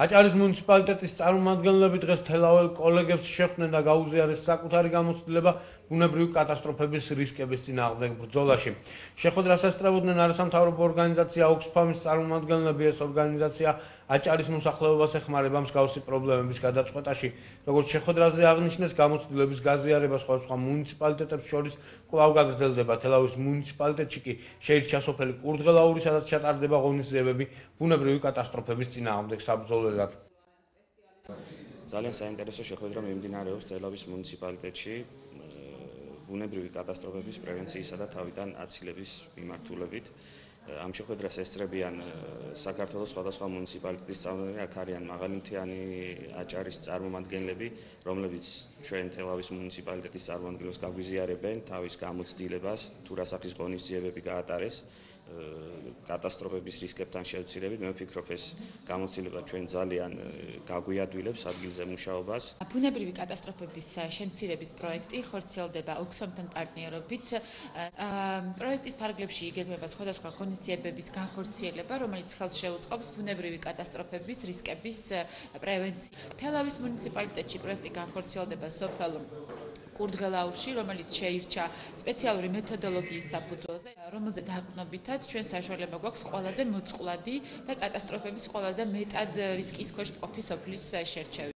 აჭარის მუნიციპალიტეტის წარმომადგენლები დღეს თელავალ კოლეგებს შეხვდნენ და გაუზიარეს საკუთარი გამოცდილება ბუნებრივი კატასტროფების რისკების წინააღმდეგ ბრძოლაში. შეხვედრას ესწრებოდნენ არასამთავრობო ორგანიზაცია ოქსფამის წარმომადგენლები ეს ორგანიზაცია აჭარის მოსახლეობას ეხმარება მსგავსი პრობლემების გადაწყვეტაში. როგორც შეხვედრაზე აღნიშნეს, გამოცდილების გაზიარება სხვადასხვა მუნიციპალიტეტებს შორის კვლავ გაგრძელდება. თელავის მუნიციპალიტეტში კი შეირჩა სოფელი კურდღელაური, სადაც ჩატარდება ღონისძიებები ბუნებრივი კატასტროფების წინააღმდეგ საბრძოლო მოვლენად. ძალიან საინტერესო შეხვედრა მიმდინარეობს თელავის მუნიციპალიტეტში ბუნებრივი კატასტროფების პრევენციისა და თავიდან აცილების მიმართულებით. ამ შეხვედრას ესწრებიან საქართველოს სხვადასხვა მუნიციპალიტეტის წარმომადგენლები, აქ არიან მაღალმთიანი აჭარის წარმომადგენლები, რომლებიც ჩვენ თელავის მუნიციპალიტეტის წარმომადგენლებს გაგვიზიარებენ თავის გამოცდილებას, თუ რა სახის ღონისძიებები გაატარეს კატასტროფების რისკებთან შევცილებით. მე ვფიქრობ ეს გამოცდილება ჩვენ ძალიან გაგვიადვილებს ადგილზე მუშაობას. ბუნებრივი კატასტროფების შემცირების პროექტი ხორციელდება ოქსომთან პარტნიორობით. პროექტის ფარგლებში იგეგმება სხვადასხვა ღონისძიებების განხორციელება, რომელიც ხელს შეუწყობს ბუნებრივი კატასტროფების რისკების პრევენციას. თელავის მუნიციპალიტეტში პროექტი განხორციელდება სოფელ კურდღელაურში, რომელიც შეირჩა სპეციალური მეთოდოლოგიის საფუძველზე, რომელზე დაყრდნობითაც ჩვენ საშუალება გვაქვს ყველაზე მოწყვლადი და კატასტროფების ყველაზე მეტად რისკის ქვეშ მყოფი სოფლის შერჩევა.